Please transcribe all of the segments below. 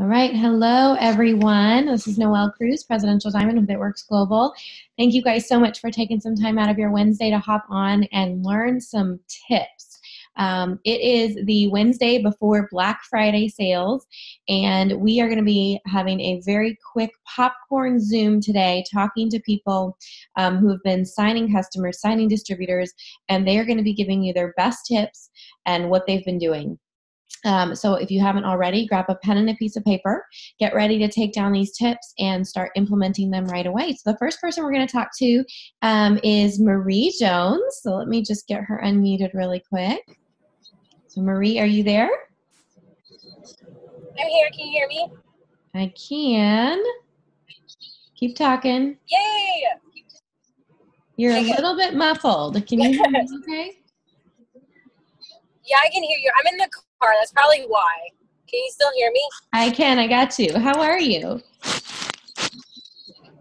All right. Hello, everyone. This is Noelle Kruise, Presidential Diamond with It Works Global. Thank you guys so much for taking some time out of your Wednesday to hop on and learn some tips. Um, it is the Wednesday before Black Friday sales, and we are going to be having a very quick popcorn Zoom today, talking to people um, who have been signing customers, signing distributors, and they are going to be giving you their best tips and what they've been doing. Um, so if you haven't already, grab a pen and a piece of paper, get ready to take down these tips and start implementing them right away. So the first person we're going to talk to um, is Marie Jones. So let me just get her unmuted really quick. So Marie, are you there? I'm here. Can you hear me? I can. Keep talking. Yay! You're a little bit muffled. Can you hear me okay? Yeah, I can hear you. I'm in the car. That's probably why. Can you still hear me? I can. I got you. How are you?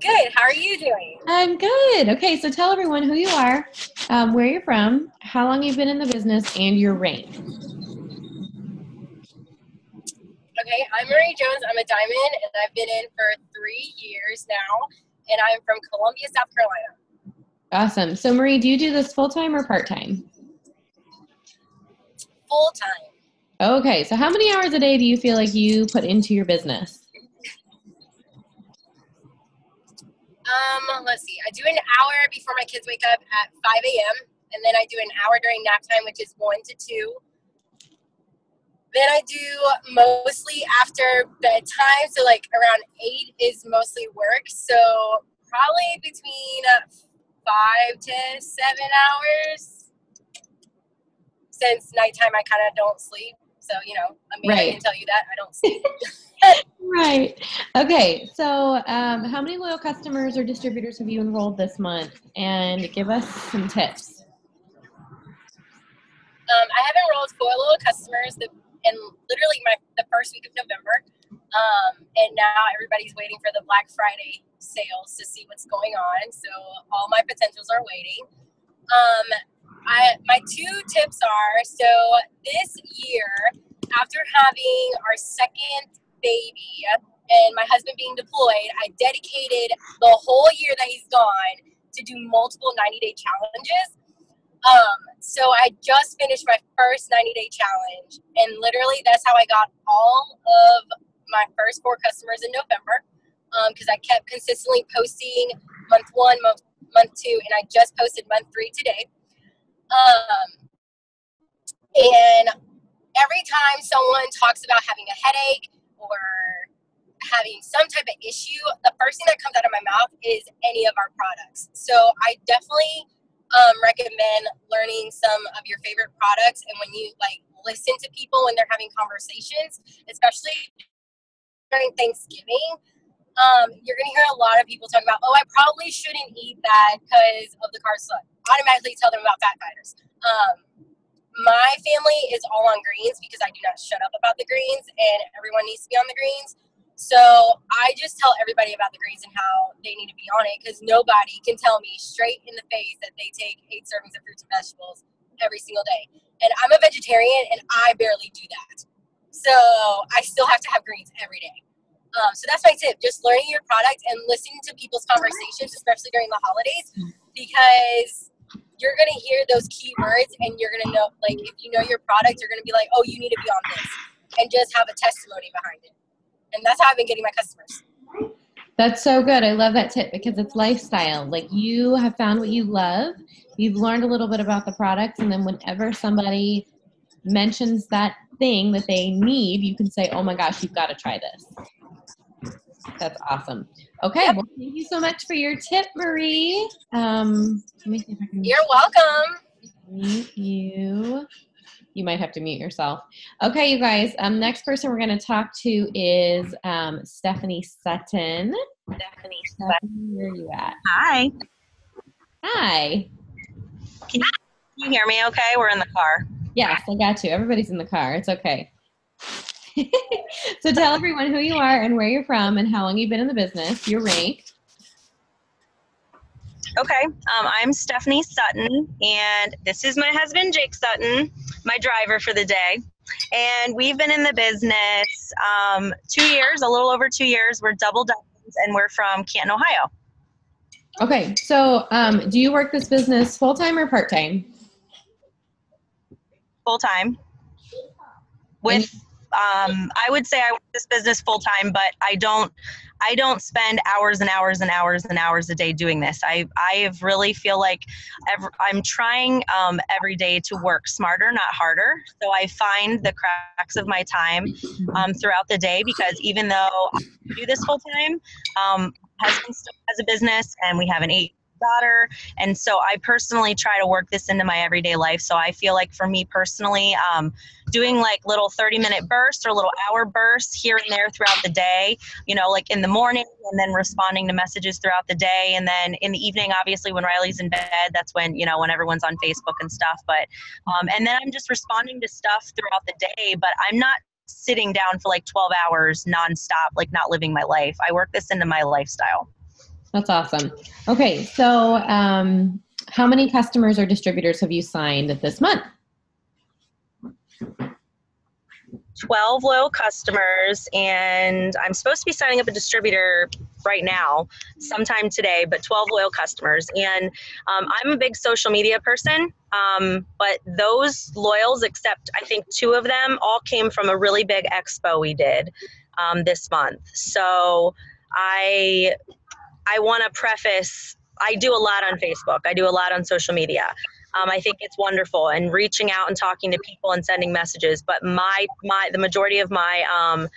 Good. How are you doing? I'm good. Okay, so tell everyone who you are, um, where you're from, how long you've been in the business, and your rank. Okay, I'm Marie Jones. I'm a diamond, and I've been in for three years now, and I'm from Columbia, South Carolina. Awesome. So, Marie, do you do this full time or part time? Full time. Okay, so how many hours a day do you feel like you put into your business? Um, let's see. I do an hour before my kids wake up at 5 a.m. And then I do an hour during nap time, which is 1 to 2. Then I do mostly after bedtime. So, like around 8 is mostly work. So, probably between five to seven hours. Since nighttime, I kind of don't sleep. So, you know, I mean, right. I can tell you that I don't sleep. right. Okay. So, um, how many loyal customers or distributors have you enrolled this month? And give us some tips. Um, I have enrolled four loyal customers that, in literally my the first week of November. Um, and now everybody's waiting for the Black Friday sales to see what's going on. So all my potentials are waiting. Um, I, my two tips are so this year, after having our second baby and my husband being deployed, I dedicated the whole year that he's gone to do multiple 90 day challenges. Um, so I just finished my first 90 day challenge, and literally that's how I got all of my first four customers in November because um, I kept consistently posting month one, month, month two, and I just posted month three today. Um, and every time someone talks about having a headache or having some type of issue, the first thing that comes out of my mouth is any of our products. So I definitely um, recommend learning some of your favorite products. And when you like listen to people when they're having conversations, especially during Thanksgiving, um, you're going to hear a lot of people talk about, oh, I probably shouldn't eat that because of the carbs. automatically tell them about fat fighters. Um, my family is all on greens because I do not shut up about the greens, and everyone needs to be on the greens. So I just tell everybody about the greens and how they need to be on it because nobody can tell me straight in the face that they take eight servings of fruits and vegetables every single day. And I'm a vegetarian and I barely do that. So I still have to have greens every day. Um, so that's my tip: just learning your product and listening to people's conversations, especially during the holidays, because you're gonna hear those keywords and you're gonna know like if you know your product you're gonna be like oh you need to be on this and just have a testimony behind it. And that's how i've been getting my customers. That's so good. I love that tip because it's lifestyle. Like you have found what you love you've learned a little bit about the products and then whenever somebody mentions that thing that they need you can say oh my gosh you've got to try this that's awesome Okay, yep. well, thank you so much for your tip, Marie. Um, let me see if I can. You're welcome. Mute you. You might have to mute yourself. Okay, you guys. Um, next person we're going to talk to is um, Stephanie Sutton. Stephanie Sutton, where are you at? Hi. Hi. Can you hear me? Okay, we're in the car. Yes, I got you. Everybody's in the car. It's okay. so tell everyone who you are and where you're from and how long you've been in the business, your rank. Okay, um, I'm Stephanie Sutton, and this is my husband, Jake Sutton, my driver for the day. and we've been in the business um, two years, a little over two years. We're double Dutchman's, and we're from Canton, Ohio. Okay, so um, do you work this business full time or part time? Full time. With, um, I would say I work this business full time, but I don't. I don't spend hours and hours and hours and hours a day doing this. I I really feel like ev- I'm trying um, every day to work smarter, not harder. So I find the cracks of my time um, throughout the day because even though I do this full time, um, husband still has a business and we have an eight daughter and so i personally try to work this into my everyday life so i feel like for me personally um, doing like little 30 minute bursts or little hour bursts here and there throughout the day you know like in the morning and then responding to messages throughout the day and then in the evening obviously when riley's in bed that's when you know when everyone's on facebook and stuff but um, and then i'm just responding to stuff throughout the day but i'm not sitting down for like 12 hours nonstop, like not living my life. I work this into my lifestyle. That's awesome. Okay, so um, how many customers or distributors have you signed this month? 12 loyal customers, and I'm supposed to be signing up a distributor right now, sometime today, but 12 loyal customers. And um, I'm a big social media person, um, but those loyals, except I think two of them, all came from a really big expo we did um, this month. So I I want to preface. I do a lot on Facebook. I do a lot on social media. Um, I think it's wonderful and reaching out and talking to people and sending messages. But my my the majority of my um,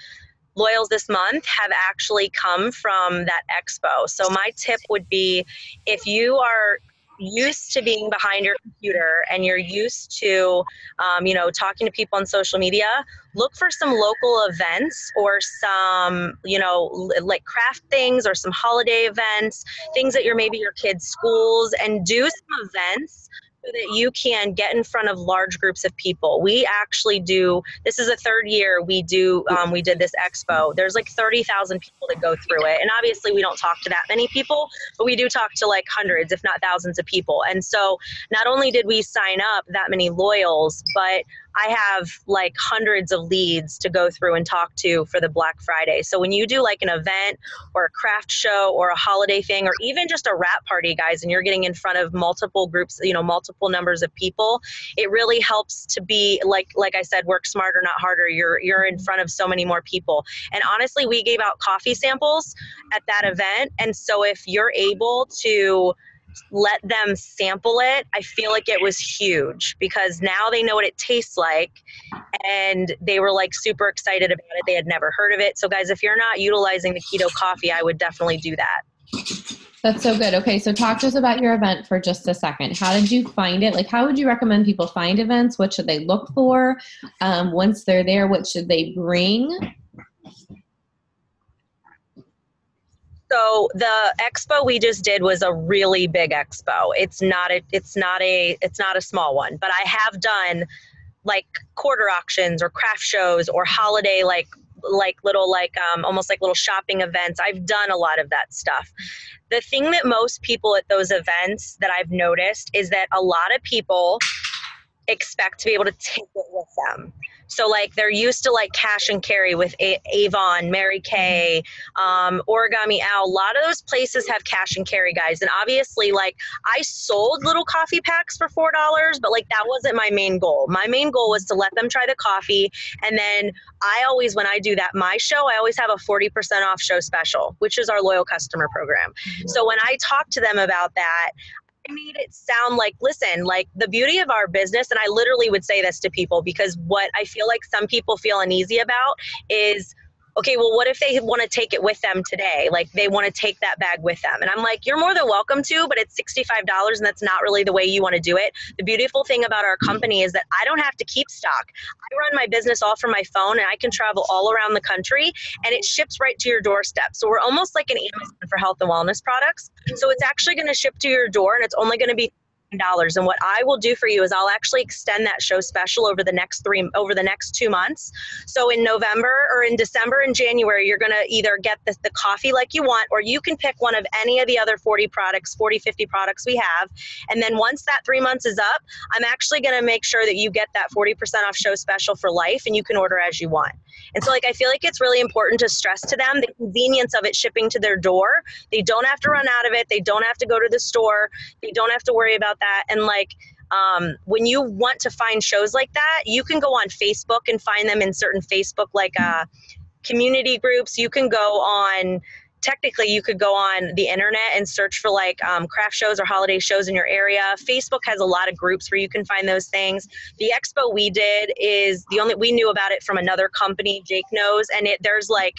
loyals this month have actually come from that expo. So my tip would be if you are used to being behind your computer and you're used to um, you know talking to people on social media look for some local events or some you know like craft things or some holiday events things at your maybe your kids schools and do some events so that you can get in front of large groups of people. We actually do. This is a third year we do. Um, we did this expo. There's like thirty thousand people that go through it, and obviously we don't talk to that many people, but we do talk to like hundreds, if not thousands, of people. And so not only did we sign up that many loyals, but I have like hundreds of leads to go through and talk to for the Black Friday. So when you do like an event or a craft show or a holiday thing or even just a wrap party, guys, and you're getting in front of multiple groups, you know, multiple numbers of people, it really helps to be like like I said, work smarter, not harder. You're you're in front of so many more people. And honestly, we gave out coffee samples at that event. And so if you're able to let them sample it, I feel like it was huge because now they know what it tastes like and they were like super excited about it. They had never heard of it. So, guys, if you're not utilizing the keto coffee, I would definitely do that. That's so good. Okay, so talk to us about your event for just a second. How did you find it? Like, how would you recommend people find events? What should they look for? Um, once they're there, what should they bring? So the expo we just did was a really big expo. It's not a it's not a it's not a small one, but I have done like quarter auctions or craft shows or holiday like like little like um, almost like little shopping events. I've done a lot of that stuff. The thing that most people at those events that i've noticed is that a lot of people expect to be able to take it with them so like they're used to like cash and carry with A- Avon, Mary Kay, um, Origami Owl. A lot of those places have cash and carry guys. And obviously, like I sold little coffee packs for four dollars, but like that wasn't my main goal. My main goal was to let them try the coffee, and then I always when I do that my show, I always have a forty percent off show special, which is our loyal customer program. Mm-hmm. So when I talk to them about that, I made it sound like, listen, like the beauty of our business, and I literally would say this to people because what I feel like some people feel uneasy about is okay, well, what if they want to take it with them today? Like they want to take that bag with them. And I'm like, you're more than welcome to, but it's $65 and that's not really the way you want to do it. The beautiful thing about our company is that I don't have to keep stock. I run my business all from my phone and I can travel all around the country and it ships right to your doorstep. So we're almost like an Amazon for health and wellness products. So it's actually going to ship to your door and it's only going to be dollars. And what I will do for you is I'll actually extend that show special over the next three over the next two months. So in November or in December and January, you're gonna either get the, the coffee like you want, or you can pick one of any of the other 40 products, 40, 50 products we have. And then once that three months is up, I'm actually gonna make sure that you get that 40% off show special for life and you can order as you want. And so like I feel like it's really important to stress to them the convenience of it shipping to their door. They don't have to run out of it. They don't have to go to the store. They don't have to worry about that. And like um, when you want to find shows like that, you can go on Facebook and find them in certain Facebook like uh, community groups. You can go on technically you could go on the internet and search for like um, craft shows or holiday shows in your area. Facebook has a lot of groups where you can find those things. The expo we did is the only we knew about it from another company jake knows and it there's like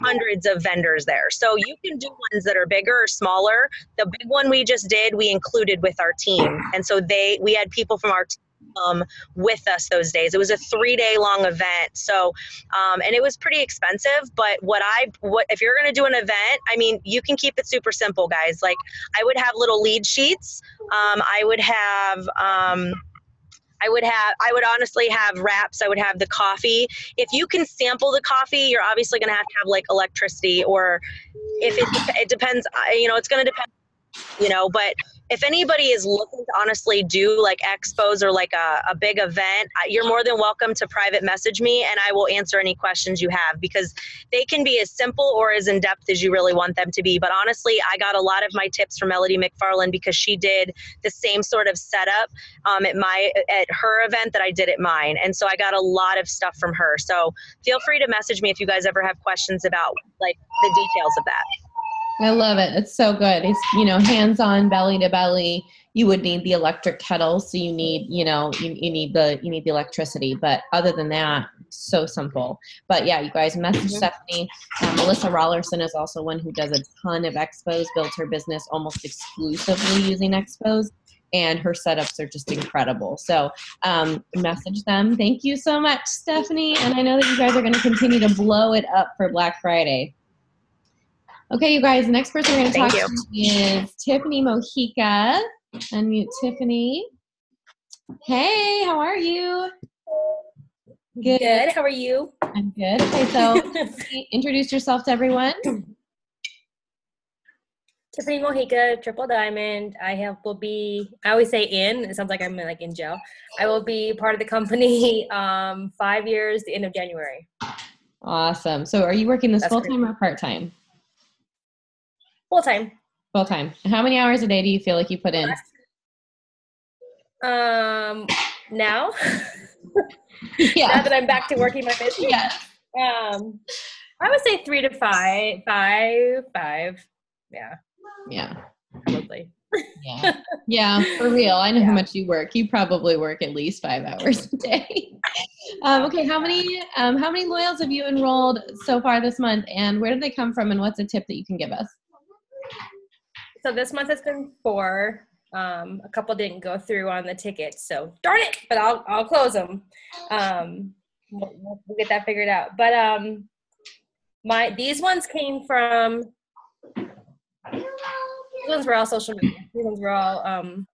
hundreds of vendors there. So you can do ones that are bigger or smaller. The big one we just did we included with our team. And so they we had people from our team um, with us those days. It was a three day long event. So, um, and it was pretty expensive. But what I, what if you're going to do an event, I mean, you can keep it super simple, guys. Like I would have little lead sheets. Um, I would have, um, I would have, I would honestly have wraps. I would have the coffee. If you can sample the coffee, you're obviously going to have to have like electricity, or if it, it depends, you know, it's going to depend you know but if anybody is looking to honestly do like expos or like a, a big event you're more than welcome to private message me and i will answer any questions you have because they can be as simple or as in-depth as you really want them to be. But honestly i got a lot of my tips from melody mcfarland because she did the same sort of setup um, at my at her event that i did at mine and so i got a lot of stuff from her. So feel free to message me if you guys ever have questions about like the details of that I love it. It's so good. It's, you know, hands on, belly to belly. You would need the electric kettle. So you need, you know, you, you need the, you need the electricity. But other than that, so simple. But yeah, you guys message mm-hmm. Stephanie. Um, Melissa Rollerson is also one who does a ton of expos, built her business almost exclusively using expos and her setups are just incredible. So um, message them. Thank you so much, Stephanie. And I know that you guys are going to continue to blow it up for Black Friday. Okay, you guys, the next person we're going to talk you. to is Tiffany Mojica. Unmute Tiffany. Hey, how are you? Good. Good. How are you? I'm good. Okay, so introduce yourself to everyone. Tiffany Mojica, Triple Diamond. I have will be. I always say in. It sounds like I'm like in jail. I will be part of the company um, five years, the end of January. Awesome. So, are you working this full time or part time? Full time. Full time. How many hours a day do you feel like you put in? Um, now. yeah. Now that I'm back to working my business. Yeah. Um, I would say three to five, five, five. Yeah. Yeah. Probably. yeah. Yeah, for real. I know yeah. how much you work. You probably work at least five hours a day. um, okay, how many um, how many loyals have you enrolled so far this month, and where did they come from, and what's a tip that you can give us? So this month has been four. Um, a couple didn't go through on the tickets, so darn it! But I'll I'll close them. Um, we'll, we'll get that figured out. But um, my these ones came from. These ones were all social media. These ones were all um,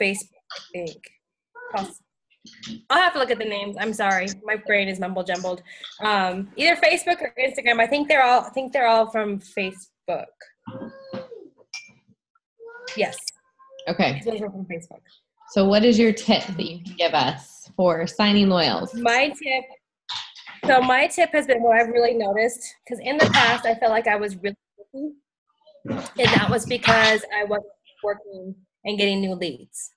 Facebook. I think. I'll have to look at the names. I'm sorry, my brain is mumble jumbled. Um, either Facebook or Instagram. I think they're all. I think they're all from Facebook. Yes. Okay. Those are from Facebook. So, what is your tip that you can give us for signing loyals? My tip. So, my tip has been what I've really noticed because in the past I felt like I was really busy, and that was because I wasn't working and getting new leads.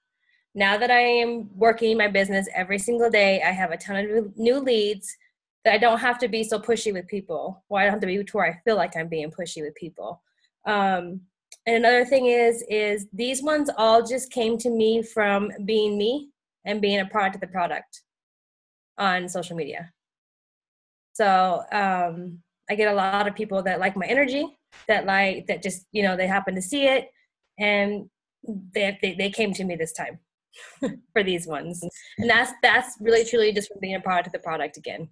Now that I am working my business every single day, I have a ton of new leads that I don't have to be so pushy with people, Well, I don't have to be to where I feel like I'm being pushy with people. Um, and another thing is, is these ones all just came to me from being me and being a product of the product on social media. So um, I get a lot of people that like my energy, that like that just you know they happen to see it, and they they, they came to me this time for these ones, and that's that's really truly just from being a product of the product again.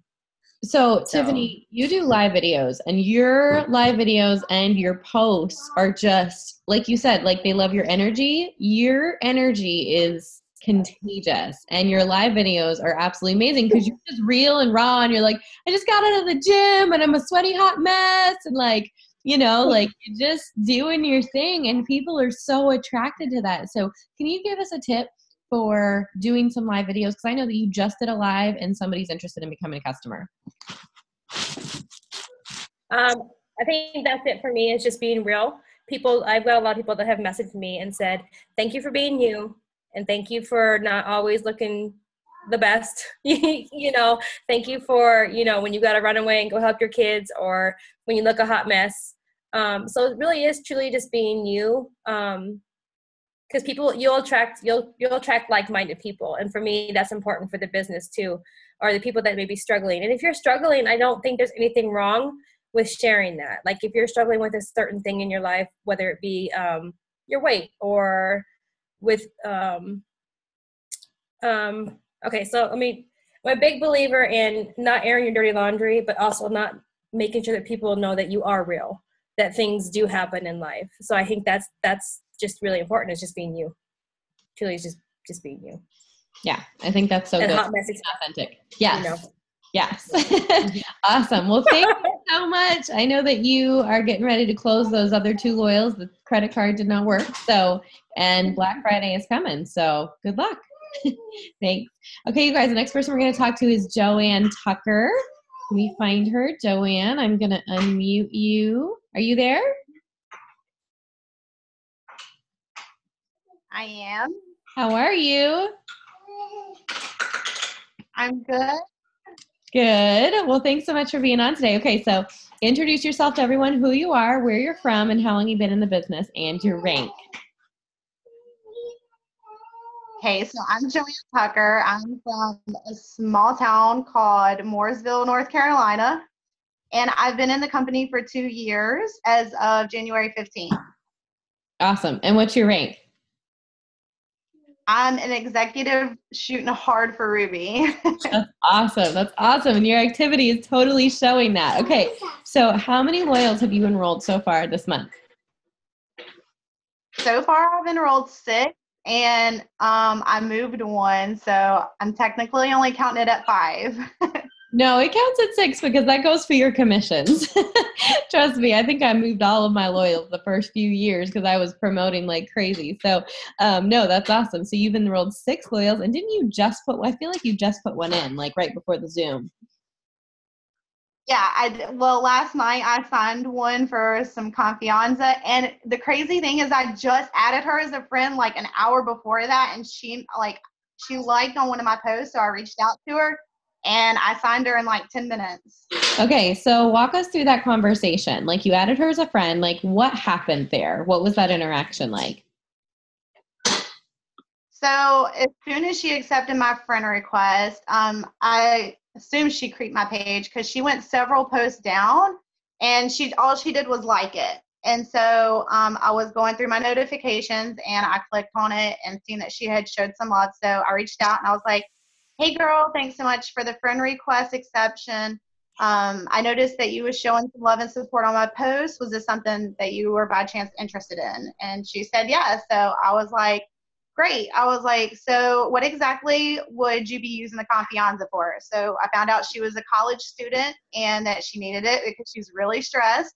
So, So- Tiffany, you do live videos, and your live videos and your posts are just like you said, like they love your energy. Your energy is contagious, and your live videos are absolutely amazing because you're just real and raw, and you're like, I just got out of the gym, and I'm a sweaty hot mess, and like, you know, like you're just doing your thing, and people are so attracted to that. So, can you give us a tip? For doing some live videos, because I know that you just did a live and somebody's interested in becoming a customer. Um, I think that's it for me. Is just being real. People, I've got a lot of people that have messaged me and said, "Thank you for being you, and thank you for not always looking the best." you know, thank you for you know when you got to run away and go help your kids, or when you look a hot mess. Um, so it really is truly just being you. Um, because people you'll attract you'll you'll attract like-minded people and for me that's important for the business too or the people that may be struggling. And if you're struggling i don't think there's anything wrong with sharing that. Like if you're struggling with a certain thing in your life whether it be um, your weight or with um, um, okay so i mean i'm a big believer in not airing your dirty laundry but also not making sure that people know that you are real that things do happen in life. So i think that's that's just really important is just being you truly is just just being you Yeah, I think that's so and good. hot mess is, Authentic. Yes. you know Yes. awesome. Well, thank you so much. I know that you are getting ready to close those other two loyals. The credit card did not work. So, and mm-hmm. Black Friday is coming. So, good luck. Thanks. Okay, you guys, the next person we're going to talk to is Joanne Tucker. Let me find her. Joanne, I'm going to unmute you. Are you there? I am. How are you? I'm good. Good. Well, thanks so much for being on today. Okay, so introduce yourself to everyone, who you are, where you're from, and how long you've been in the business, and your rank. Okay, so I'm Joanne Tucker. I'm from a small town called Mooresville, North Carolina. And I've been in the company for two years as of January 15th. Awesome. And what's your rank? I'm an executive shooting hard for Ruby. That's awesome. That's awesome. And your activity is totally showing that. Okay, so how many loyals have you enrolled so far this month? so far, I've enrolled six and um, I moved one. So I'm technically only counting it at five. No, it counts at six because that goes for your commissions. Trust me, I think I moved all of my loyals the first few years because I was promoting like crazy. So, um, no, that's awesome. So you've enrolled six loyals, and didn't you just put? I feel like you just put one in, like right before the Zoom. Yeah, I well last night I signed one for some confianza, and the crazy thing is I just added her as a friend like an hour before that, and she like she liked on one of my posts, so I reached out to her, and I signed her in like ten minutes. Okay, so walk us through that conversation. Like you added her as a friend. Like what happened there? What was that interaction like? So as soon as she accepted my friend request, um, I assumed she creeped my page because she went several posts down, and she all she did was like it. And so um, I was going through my notifications, and I clicked on it and seen that she had showed some love. So I reached out and I was like, "Hey, girl, thanks so much for the friend request exception. Um, I noticed that you was showing some love and support on my post. Was this something that you were by chance interested in?" And she said, "Yeah." So I was like great. I was like, so what exactly would you be using the Confianza for? So I found out she was a college student and that she needed it because she's really stressed.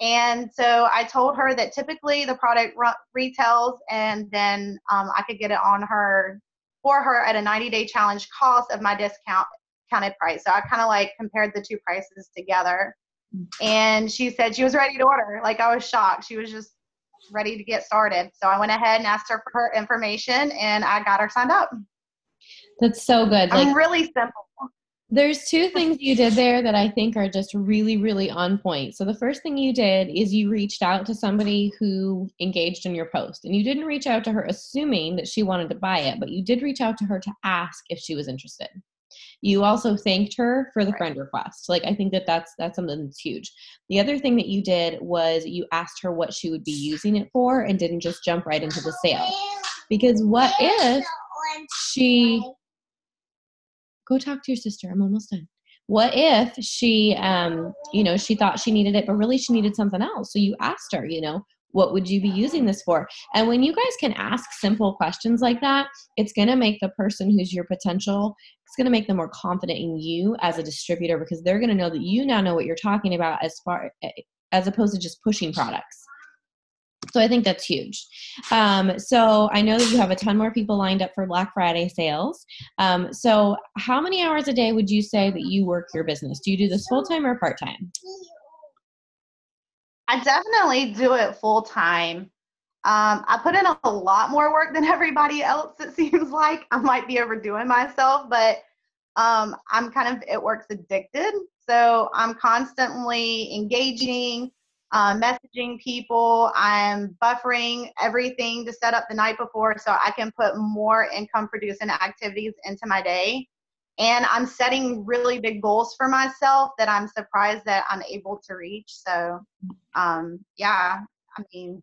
And so I told her that typically the product retails and then um, I could get it on her for her at a 90 day challenge cost of my discount counted price. So I kind of like compared the two prices together. And she said she was ready to order. Like I was shocked. She was just ready to get started. So I went ahead and asked her for her information and I got her signed up. That's so good. Like I'm really simple. There's two things you did there that I think are just really, really on point. So, the first thing you did is you reached out to somebody who engaged in your post, and you didn't reach out to her assuming that she wanted to buy it, but you did reach out to her to ask if she was interested. You also thanked her for the Right. friend request. Like I think that that's that's something that's huge. The other thing that you did was you asked her what she would be using it for and didn't just jump right into the sale. Because what if she go talk to your sister. I'm almost done. what if she um you know she thought she needed it but really she needed something else so you asked her you know what would you be using this for and when you guys can ask simple questions like that it's going to make the person who's your potential it's going to make them more confident in you as a distributor because they're going to know that you now know what you're talking about as far as opposed to just pushing products so I think that's huge. Um, so I know that you have a ton more people lined up for Black Friday sales. Um, so how many hours a day would you say that you work your business? Do you do this full time or part time? I definitely do it full time. Um, I put in a lot more work than everybody else. It seems like I might be overdoing myself, but um, I'm kind of it works addicted. So I'm constantly engaging, uh, messaging people. I'm buffering everything to set up the night before so I can put more income producing activities into my day and I'm setting really big goals for myself that I'm surprised that I'm able to reach. So, um, yeah, I mean,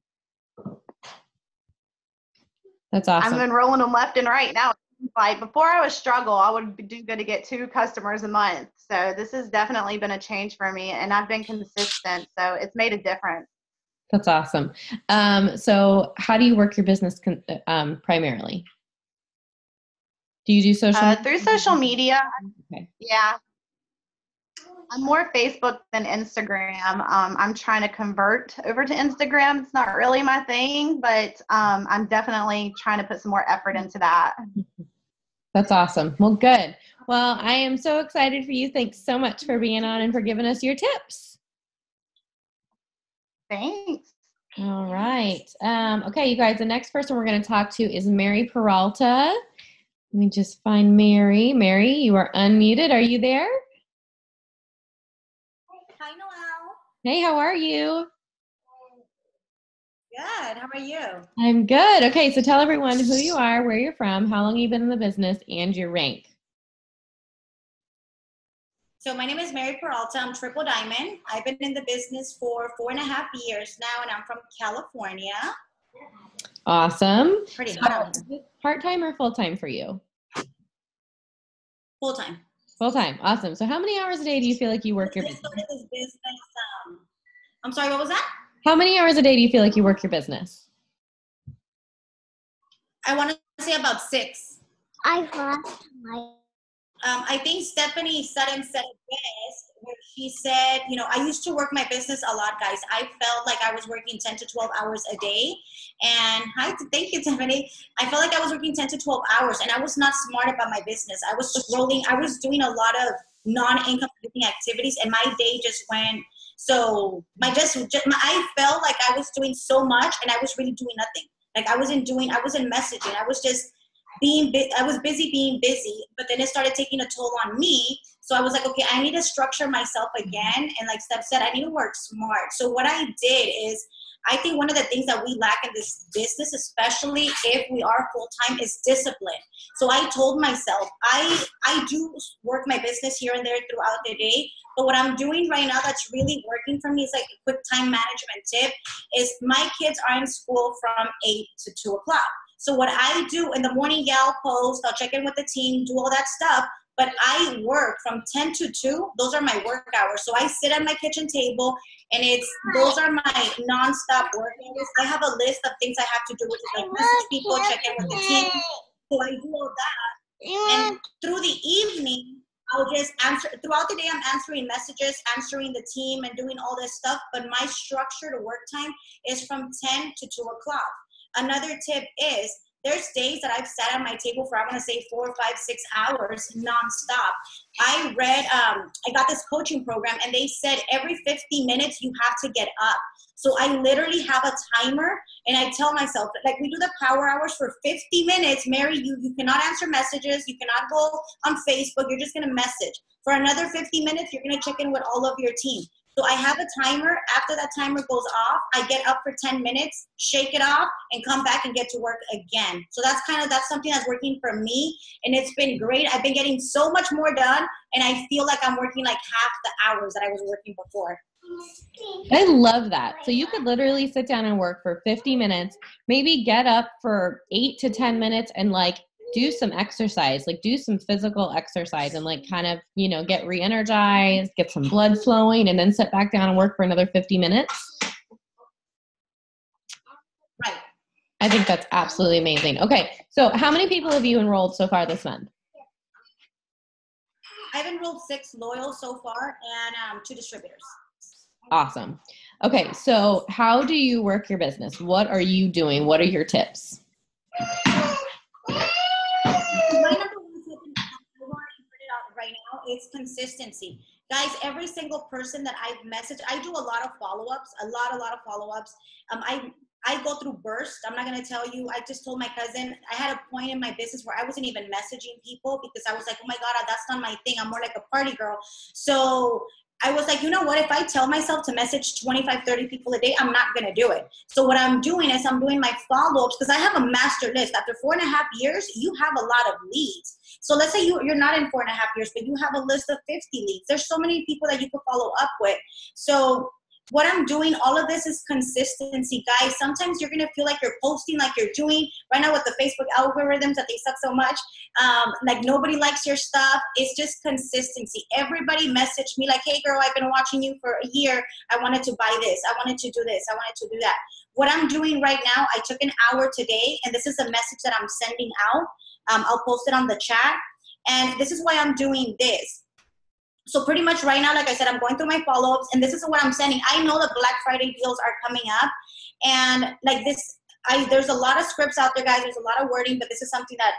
that's awesome. I'm enrolling them left and right now. Like before, I would struggle. I would do good to get two customers a month. So this has definitely been a change for me, and I've been consistent. So it's made a difference. That's awesome. Um, so how do you work your business con- um, primarily? Do you do social? Uh, through social media. Okay. Yeah. I'm more Facebook than Instagram. Um, I'm trying to convert over to Instagram. It's not really my thing, but um, I'm definitely trying to put some more effort into that. That's awesome. Well, good. Well, I am so excited for you. Thanks so much for being on and for giving us your tips. Thanks. All right. Um, okay, you guys, the next person we're going to talk to is Mary Peralta. Let me just find Mary. Mary, you are unmuted. Are you there? Hi, Noelle. Hey, how are you? Good. How are you? I'm good. Okay, so tell everyone who you are, where you're from, how long you've been in the business, and your rank. So my name is Mary Peralta. I'm triple diamond. I've been in the business for four and a half years now, and I'm from California. Awesome. Pretty so, part time or full time for you? Full time. Full time. Awesome. So how many hours a day do you feel like you work your business? business um, I'm sorry, what was that? How many hours a day do you feel like you work your business? I want to say about six. I've lost my um, I think Stephanie Sutton said it best where she said, you know, I used to work my business a lot, guys. I felt like I was working 10 to 12 hours a day. And hi, thank you, Stephanie. I felt like I was working 10 to 12 hours and I was not smart about my business. I was scrolling, I was doing a lot of non-income producing activities and my day just went so my just, just my, I felt like I was doing so much and I was really doing nothing. Like I wasn't doing, I wasn't messaging. I was just being I was busy being busy, but then it started taking a toll on me. So I was like, okay, I need to structure myself again. And like Steph said, I need to work smart. So what I did is I think one of the things that we lack in this business, especially if we are full time, is discipline. So I told myself, I I do work my business here and there throughout the day, but what I'm doing right now that's really working for me is like a quick time management tip. Is my kids are in school from eight to two o'clock. So what I do in the morning, I'll post, I'll check in with the team, do all that stuff. But I work from 10 to 2. Those are my work hours. So I sit at my kitchen table and it's those are my nonstop work hours. I have a list of things I have to do, which is like message people, check in with the team. So I do all that. And through the evening, I'll just answer throughout the day. I'm answering messages, answering the team, and doing all this stuff. But my structure to work time is from 10 to 2 o'clock. Another tip is there's days that I've sat at my table for I want to say four, five, six hours nonstop. I read, um, I got this coaching program, and they said every 50 minutes you have to get up. So I literally have a timer, and I tell myself like we do the power hours for 50 minutes. Mary, you you cannot answer messages, you cannot go on Facebook. You're just gonna message. For another 50 minutes, you're gonna check in with all of your team. So I have a timer. After that timer goes off, I get up for 10 minutes, shake it off, and come back and get to work again. So that's kind of that's something that's working for me, and it's been great. I've been getting so much more done, and I feel like I'm working like half the hours that I was working before. I love that. So you could literally sit down and work for 50 minutes, maybe get up for eight to 10 minutes and like do some exercise, like do some physical exercise and like kind of, you know, get re energized, get some blood flowing, and then sit back down and work for another 50 minutes. Right. I think that's absolutely amazing. Okay, so how many people have you enrolled so far this month? I've enrolled six loyal so far and um, two distributors. Awesome. Okay, so how do you work your business? What are you doing? What are your tips? My number one tip, and I want to put it out right now, is consistency. Guys, every single person that I've messaged, I do a lot of follow-ups, a lot, a lot of follow-ups. Um, I I go through bursts. I'm not gonna tell you. I just told my cousin I had a point in my business where I wasn't even messaging people because I was like, oh my god, that's not my thing. I'm more like a party girl. So I was like, you know what? If I tell myself to message 25, 30 people a day, I'm not going to do it. So what I'm doing is I'm doing my follow-ups because I have a master list. After four and a half years, you have a lot of leads. So let's say you, you're not in four and a half years, but you have a list of 50 leads. There's so many people that you could follow up with. So what I'm doing, all of this is consistency, guys. Sometimes you're gonna feel like you're posting like you're doing right now with the Facebook algorithms that they suck so much. Um, like nobody likes your stuff. It's just consistency. Everybody messaged me like, "Hey, girl, I've been watching you for a year. I wanted to buy this. I wanted to do this. I wanted to do that." What I'm doing right now, I took an hour today, and this is a message that I'm sending out. Um, I'll post it on the chat, and this is why I'm doing this so pretty much right now, like I said, I'm going through my follow-ups and this is what I'm sending. I know that Black Friday deals are coming up and like this, I there's a lot of scripts out there, guys. There's a lot of wording, but this is something that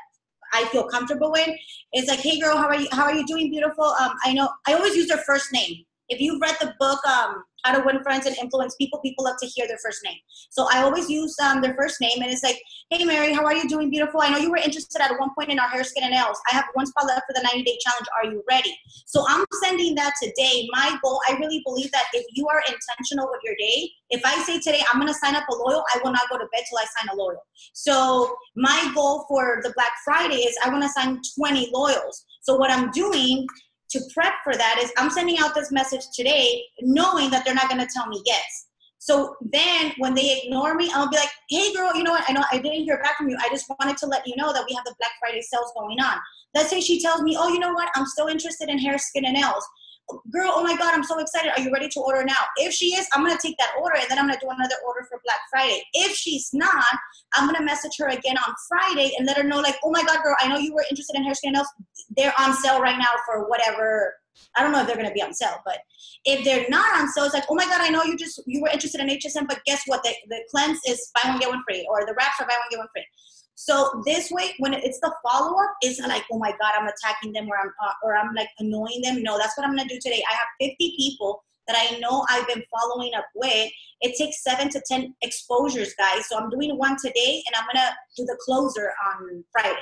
I feel comfortable with. It's like, hey girl, how are you how are you doing, beautiful? Um, I know I always use their first name. If you've read the book, um, how to win friends and influence people, people love to hear their first name. So I always use um, their first name, and it's like, hey, Mary, how are you doing? Beautiful. I know you were interested at one point in our hair, skin, and nails. I have one spot left for the 90 day challenge. Are you ready? So I'm sending that today. My goal, I really believe that if you are intentional with your day, if I say today I'm going to sign up a loyal, I will not go to bed till I sign a loyal. So my goal for the Black Friday is I want to sign 20 loyals. So what I'm doing to prep for that is I'm sending out this message today knowing that they're not going to tell me yes. So then when they ignore me, I'll be like, hey girl, you know what? I know I didn't hear back from you. I just wanted to let you know that we have the Black Friday sales going on. Let's say she tells me, oh, you know what? I'm still interested in hair, skin, and nails girl, oh my God, I'm so excited. Are you ready to order now? If she is, I'm going to take that order and then I'm going to do another order for Black Friday. If she's not, I'm going to message her again on Friday and let her know, like, oh my God, girl, I know you were interested in hair, skin. They're on sale right now for whatever. I don't know if they're going to be on sale, but if they're not on sale, it's like, oh my God, I know you just, you were interested in HSN, but guess what? The, the cleanse is buy one, get one free, or the wraps are buy one, get one free. So this way, when it's the follow up, it's like, oh my god, I'm attacking them or I'm uh, or I'm like annoying them. No, that's what I'm gonna do today. I have 50 people that I know I've been following up with. It takes seven to ten exposures, guys. So I'm doing one today, and I'm gonna do the closer on Friday.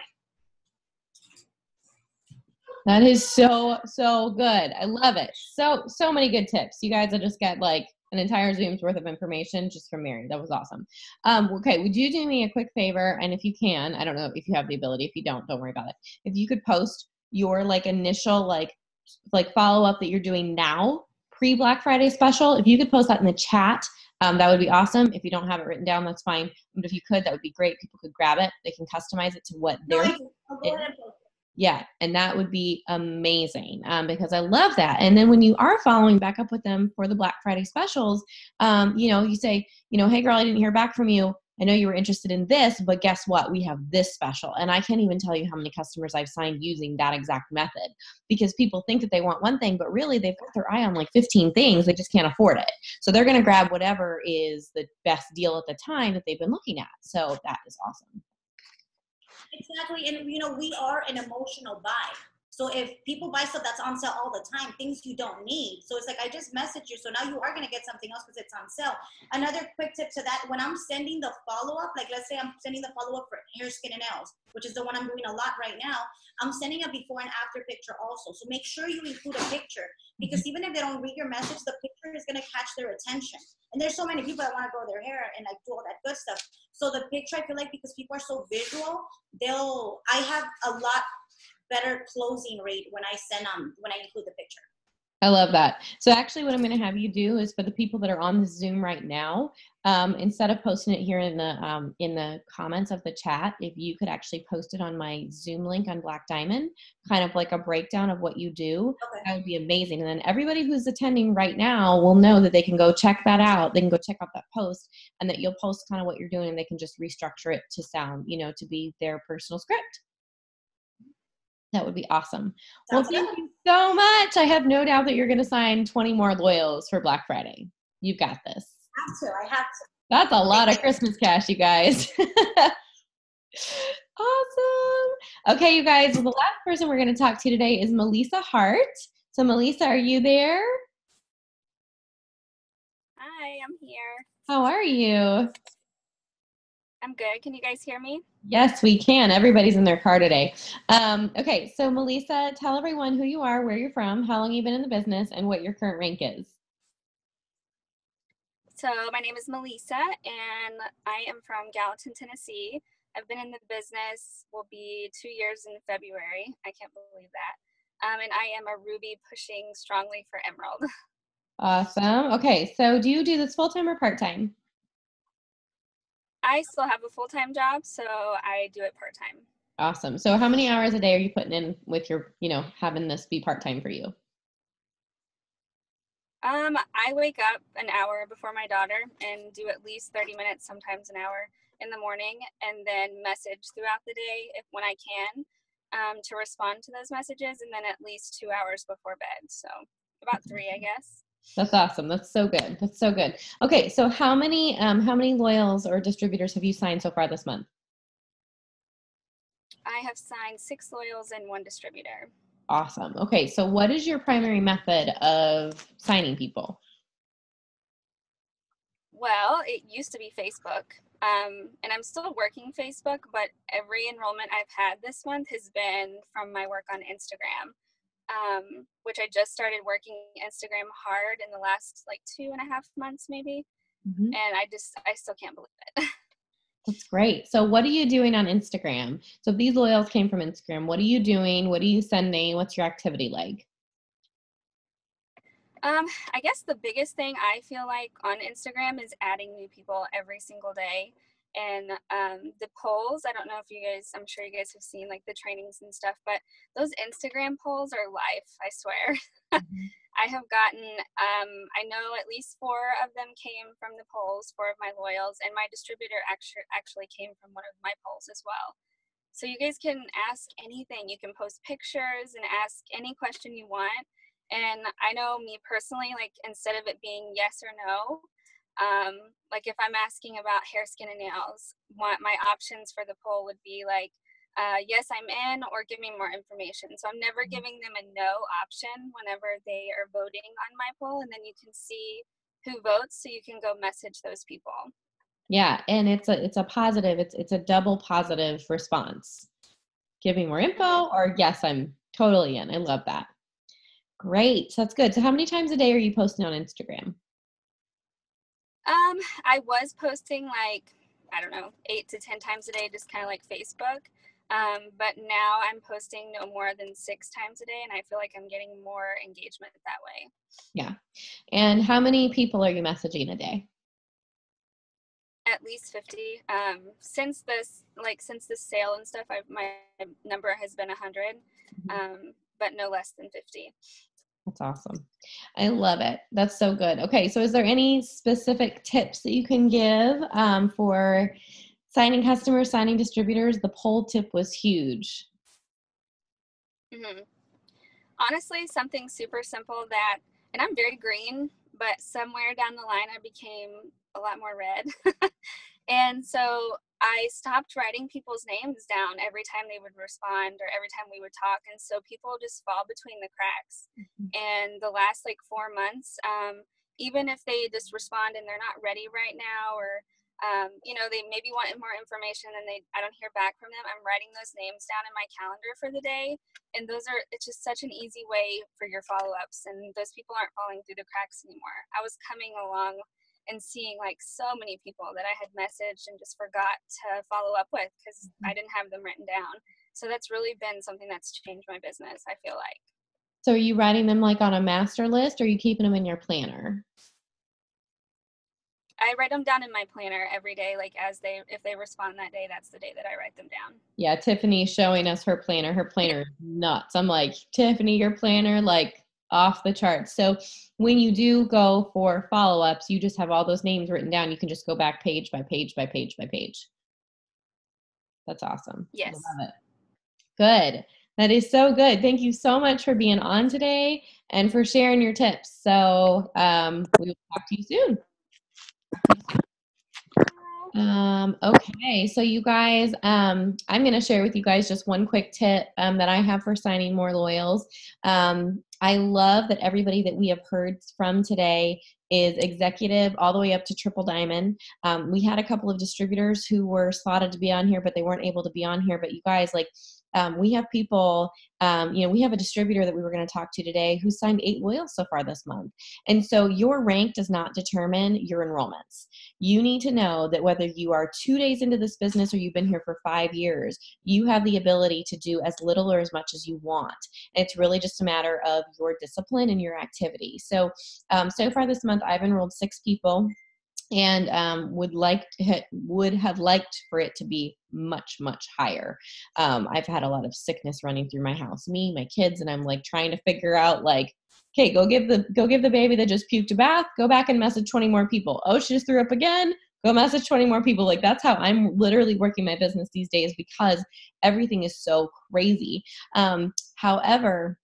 That is so so good. I love it. So so many good tips. You guys I just got like an entire Zoom's worth of information just from Mary. That was awesome. Um, okay, would you do me a quick favor? And if you can, I don't know if you have the ability. If you don't, don't worry about it. If you could post your like initial like like follow up that you're doing now pre Black Friday special. If you could post that in the chat, um, that would be awesome. If you don't have it written down, that's fine. But if you could, that would be great. People could grab it. They can customize it to what they're. No, yeah, and that would be amazing um, because I love that. And then when you are following back up with them for the Black Friday specials, um, you know, you say, you know, hey girl, I didn't hear back from you. I know you were interested in this, but guess what? We have this special. And I can't even tell you how many customers I've signed using that exact method because people think that they want one thing, but really they've got their eye on like 15 things. They just can't afford it. So they're going to grab whatever is the best deal at the time that they've been looking at. So that is awesome. Exactly. And you know, we are an emotional buy. So if people buy stuff that's on sale all the time, things you don't need. So it's like I just messaged you, so now you are gonna get something else because it's on sale. Another quick tip to that: when I'm sending the follow up, like let's say I'm sending the follow up for hair, skin, and nails, which is the one I'm doing a lot right now. I'm sending a before and after picture also. So make sure you include a picture because mm-hmm. even if they don't read your message, the picture is gonna catch their attention. And there's so many people that want to grow their hair and like do all that good stuff. So the picture, I feel like because people are so visual, they'll. I have a lot better closing rate when I send um when I include the picture. I love that. So actually, what I'm going to have you do is for the people that are on the Zoom right now, um, instead of posting it here in the um, in the comments of the chat, if you could actually post it on my Zoom link on Black Diamond, kind of like a breakdown of what you do, Okay. that would be amazing. And then everybody who's attending right now will know that they can go check that out. They can go check out that post, and that you'll post kind of what you're doing, and they can just restructure it to sound, you know, to be their personal script. That would be awesome. Well, thank good. you so much. I have no doubt that you're going to sign 20 more loyals for Black Friday. You've got this. I have to. I have to. That's a lot of Christmas cash, you guys. awesome. Okay, you guys, well, the last person we're going to talk to today is Melissa Hart. So, Melissa, are you there? Hi, I'm here. How are you? I'm good. Can you guys hear me? Yes, we can. Everybody's in their car today. Um, okay, so Melissa, tell everyone who you are, where you're from, how long you've been in the business, and what your current rank is. So, my name is Melissa, and I am from Gallatin, Tennessee. I've been in the business, will be two years in February. I can't believe that. Um, and I am a Ruby pushing strongly for Emerald. Awesome. Okay, so do you do this full time or part time? I still have a full time job, so I do it part time. Awesome. So how many hours a day are you putting in with your, you know, having this be part time for you? Um, I wake up an hour before my daughter and do at least 30 minutes, sometimes an hour in the morning, and then message throughout the day if when I can um, to respond to those messages, and then at least two hours before bed. So about three, I guess. That's awesome. That's so good. That's so good. Okay, so how many um how many loyals or distributors have you signed so far this month? I have signed six loyals and one distributor. Awesome. Okay, so what is your primary method of signing people? Well, it used to be Facebook, um, and I'm still working Facebook, but every enrollment I've had this month has been from my work on Instagram, um, which I just started working Instagram hard in the last like two and a half months, maybe. Mhm. And I just, I still can't believe it. That's great. So what are you doing on Instagram? So if these loyals came from Instagram, what are you doing? What are you sending? What's your activity like? Um, I guess the biggest thing I feel like on Instagram is adding new people every single day. And um, the polls, I don't know if you guys, I'm sure you guys have seen like the trainings and stuff, but those Instagram polls are life, I swear. I have gotten, um, I know at least four of them came from the polls, four of my loyals, and my distributor actually actually came from one of my polls as well. So you guys can ask anything. You can post pictures and ask any question you want. And I know me personally, like instead of it being yes or no, um, like if I'm asking about hair, skin, and nails, what my options for the poll would be like, uh, yes, I'm in, or give me more information. So I'm never giving them a no option whenever they are voting on my poll, and then you can see who votes, so you can go message those people. Yeah, and it's a it's a positive. It's it's a double positive response. Give me more info, or yes, I'm totally in. I love that. Great, so that's good. So how many times a day are you posting on Instagram? Um, I was posting like I don't know eight to ten times a day, just kind of like Facebook. Um, but now I'm posting no more than six times a day, and I feel like I'm getting more engagement that way. Yeah. And how many people are you messaging a day? At least 50. Um, since this, like, since this sale and stuff, I've, my number has been 100, um, but no less than 50. That's awesome. I love it. That's so good. Okay, so is there any specific tips that you can give um, for signing customers, signing distributors? The poll tip was huge. hmm Honestly, something super simple that, and I'm very green, but somewhere down the line I became a lot more red. and so I stopped writing people's names down every time they would respond or every time we would talk. And so people just fall between the cracks. And the last like four months, um, even if they just respond and they're not ready right now or um, you know, they maybe want more information and they I don't hear back from them. I'm writing those names down in my calendar for the day. And those are it's just such an easy way for your follow-ups and those people aren't falling through the cracks anymore. I was coming along and seeing like so many people that I had messaged and just forgot to follow up with because mm-hmm. I didn't have them written down. So that's really been something that's changed my business, I feel like. So are you writing them like on a master list or are you keeping them in your planner? I write them down in my planner every day. Like as they, if they respond that day, that's the day that I write them down. Yeah, Tiffany's showing us her planner. Her planner is nuts. I'm like, Tiffany, your planner, like off the charts. So when you do go for follow ups, you just have all those names written down. You can just go back page by page by page by page. That's awesome. Yes. I love it. Good. That is so good. Thank you so much for being on today and for sharing your tips. So um, we will talk to you soon. Um, okay, so you guys, um, I'm going to share with you guys just one quick tip um, that I have for signing more loyals. Um, I love that everybody that we have heard from today is executive all the way up to triple diamond. Um, we had a couple of distributors who were slotted to be on here, but they weren't able to be on here. But you guys, like, um, we have people, um, you know, we have a distributor that we were going to talk to today who signed eight loyals so far this month. And so your rank does not determine your enrollments. You need to know that whether you are two days into this business or you've been here for five years, you have the ability to do as little or as much as you want. It's really just a matter of your discipline and your activity. So, um, so far this month, I've enrolled six people and um, would like would have liked for it to be much much higher. Um, i've had a lot of sickness running through my house me my kids and i'm like trying to figure out like okay go give the go give the baby that just puked a bath go back and message 20 more people. Oh she just threw up again go message 20 more people. Like that's how i'm literally working my business these days because everything is so crazy. Um, however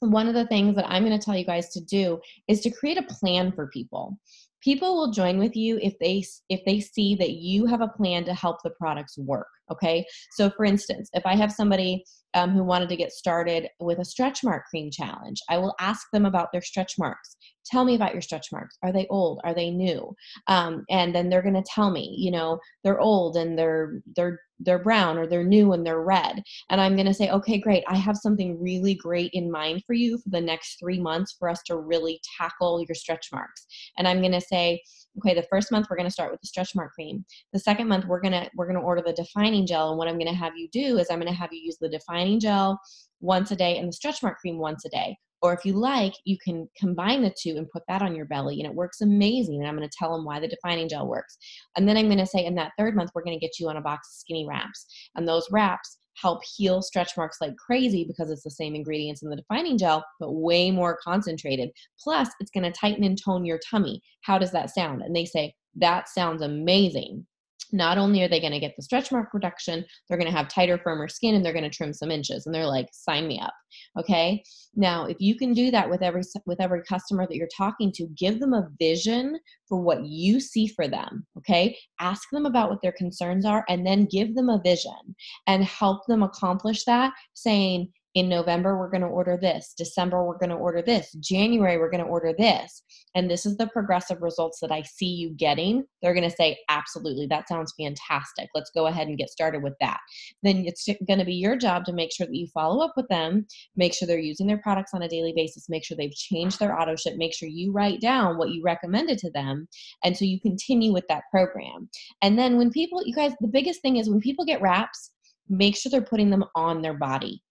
one of the things that i'm going to tell you guys to do is to create a plan for people people will join with you if they if they see that you have a plan to help the products work okay? So for instance if i have somebody um, who wanted to get started with a stretch mark cream challenge. I will ask them about their stretch marks. Tell me about your stretch marks. Are they old? Are they new? Um, and then they're going to tell me you know they're old and they're they're they're brown or they're new and they're red. And i'm going to say okay great. I have something really great in mind for you for the next three months for us to really tackle your stretch marks. And i'm going to say okay the first month we're going to start with the stretch mark cream the second month we're going to we're going to order the defining gel and what i'm going to have you do is i'm going to have you use the defining gel once a day and the stretch mark cream once a day or if you like, you can combine the two and put that on your belly, and it works amazing. And I'm going to tell them why the defining gel works. And then I'm going to say, in that third month, we're going to get you on a box of skinny wraps. And those wraps help heal stretch marks like crazy because it's the same ingredients in the defining gel, but way more concentrated. Plus, it's going to tighten and tone your tummy. How does that sound? And they say, that sounds amazing not only are they going to get the stretch mark reduction, they're going to have tighter, firmer skin and they're going to trim some inches. And they're like, sign me up. Okay. Now, if you can do that with every with every customer that you're talking to, give them a vision for what you see for them. Okay. Ask them about what their concerns are and then give them a vision and help them accomplish that, saying, in November, we're going to order this. December, we're going to order this. January, we're going to order this. And this is the progressive results that I see you getting. They're going to say, absolutely, that sounds fantastic. Let's go ahead and get started with that. Then it's going to be your job to make sure that you follow up with them, make sure they're using their products on a daily basis, make sure they've changed their auto ship, make sure you write down what you recommended to them. And so you continue with that program. And then when people, you guys, the biggest thing is when people get wraps, make sure they're putting them on their body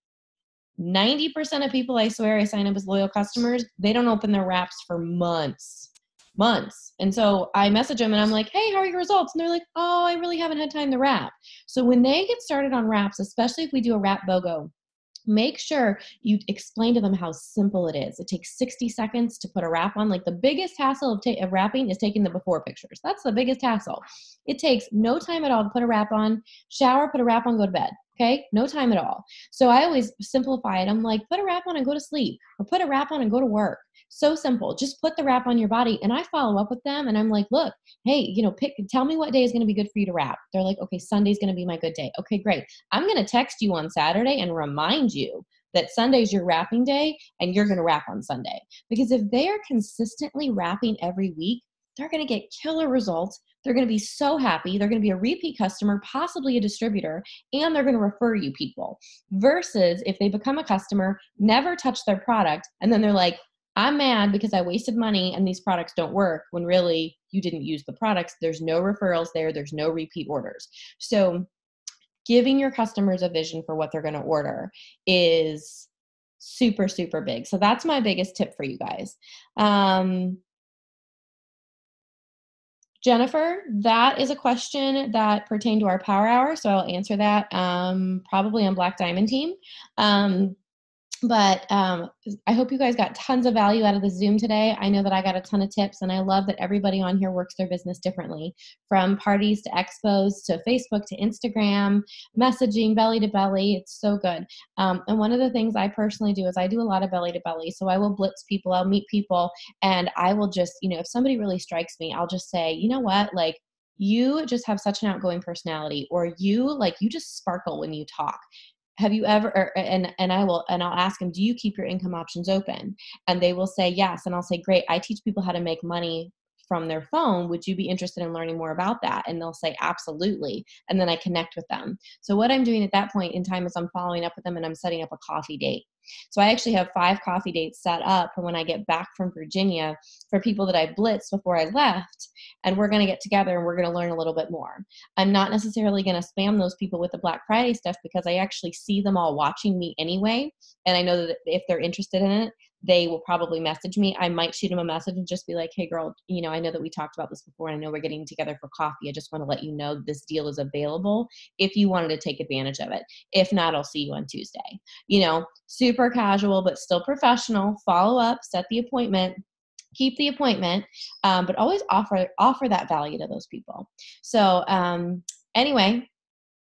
90% of people I swear I sign up as loyal customers, they don't open their wraps for months. Months. And so I message them and I'm like, hey, how are your results? And they're like, oh, I really haven't had time to wrap. So when they get started on wraps, especially if we do a wrap BOGO, make sure you explain to them how simple it is. It takes 60 seconds to put a wrap on. Like the biggest hassle of, ta- of wrapping is taking the before pictures. That's the biggest hassle. It takes no time at all to put a wrap on, shower, put a wrap on, go to bed. Okay, no time at all. So I always simplify it. I'm like, put a wrap on and go to sleep, or put a wrap on and go to work. So simple. Just put the wrap on your body. And I follow up with them and I'm like, look, hey, you know, pick, tell me what day is going to be good for you to wrap. They're like, okay, Sunday's going to be my good day. Okay, great. I'm going to text you on Saturday and remind you that Sunday's your wrapping day and you're going to wrap on Sunday. Because if they are consistently wrapping every week, they're going to get killer results they're going to be so happy. They're going to be a repeat customer, possibly a distributor, and they're going to refer you people. Versus if they become a customer, never touch their product, and then they're like, I'm mad because I wasted money and these products don't work when really you didn't use the products. There's no referrals there, there's no repeat orders. So, giving your customers a vision for what they're going to order is super super big so that's my biggest tip for you guys um, Jennifer, that is a question that pertained to our power hour, so I'll answer that um, probably on Black Diamond Team. Um, but um, I hope you guys got tons of value out of the Zoom today. I know that I got a ton of tips, and I love that everybody on here works their business differently from parties to expos to Facebook to Instagram, messaging, belly to belly. It's so good. Um, and one of the things I personally do is I do a lot of belly to belly. So I will blitz people, I'll meet people, and I will just, you know, if somebody really strikes me, I'll just say, you know what, like, you just have such an outgoing personality or you like you just sparkle when you talk have you ever er, or, and and i will and i'll ask them do you keep your income options open? And they will say yes. And i'll say great i teach people how to make money from their phone would you be interested in learning more about that and they'll say absolutely and then i connect with them so what i'm doing at that point in time is i'm following up with them and i'm setting up a coffee date so I actually have five coffee dates set up for when I get back from Virginia for people that I blitzed before I left. And we're going to get together and we're going to learn a little bit more. I'm not necessarily going to spam those people with the Black Friday stuff because I actually see them all watching me anyway. And I know that if they're interested in it, they will probably message me. I might shoot them a message and just be like, hey, girl, you know, I know that we talked about this before and I know we're getting together for coffee. I just want to let you know this deal is available if you wanted to take advantage of it. If not, I'll see you on Tuesday. You know, super casual, but still professional. Follow up, set the appointment keep the appointment um, but always offer offer that value to those people so um, anyway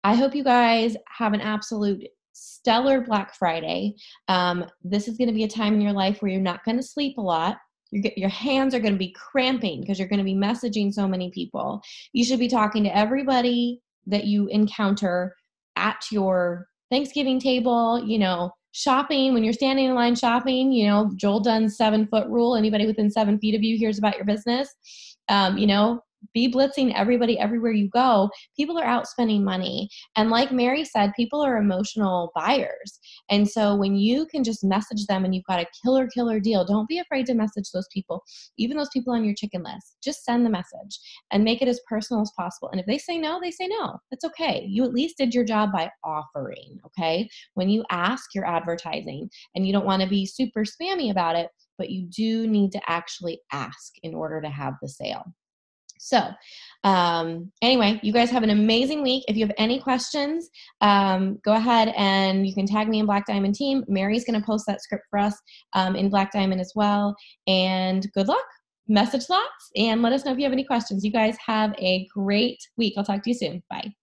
i hope you guys have an absolute stellar Black Friday. Um, this is going to be a time in your life where you're not going to sleep a lot. Your, your hands are going to be cramping because you're going to be messaging so many people. You should be talking to everybody that you encounter at your Thanksgiving table, you know, shopping when you're standing in line shopping, you know, Joel Dunn's seven foot rule. Anybody within seven feet of you hears about your business. Um, you know, be blitzing everybody everywhere you go. People are out spending money. And like Mary said, people are emotional buyers. And so when you can just message them and you've got a killer, killer deal, don't be afraid to message those people, even those people on your chicken list. Just send the message and make it as personal as possible. And if they say no, they say no. It's okay. You at least did your job by offering. Okay. When you ask, you're advertising and you don't want to be super spammy about it but you do need to actually ask in order to have the sale. So, um, anyway, you guys have an amazing week. If you have any questions, um, go ahead and you can tag me in Black Diamond Team. Mary's going to post that script for us um, in Black Diamond as well. And good luck. Message lots and let us know if you have any questions. You guys have a great week. I'll talk to you soon. Bye.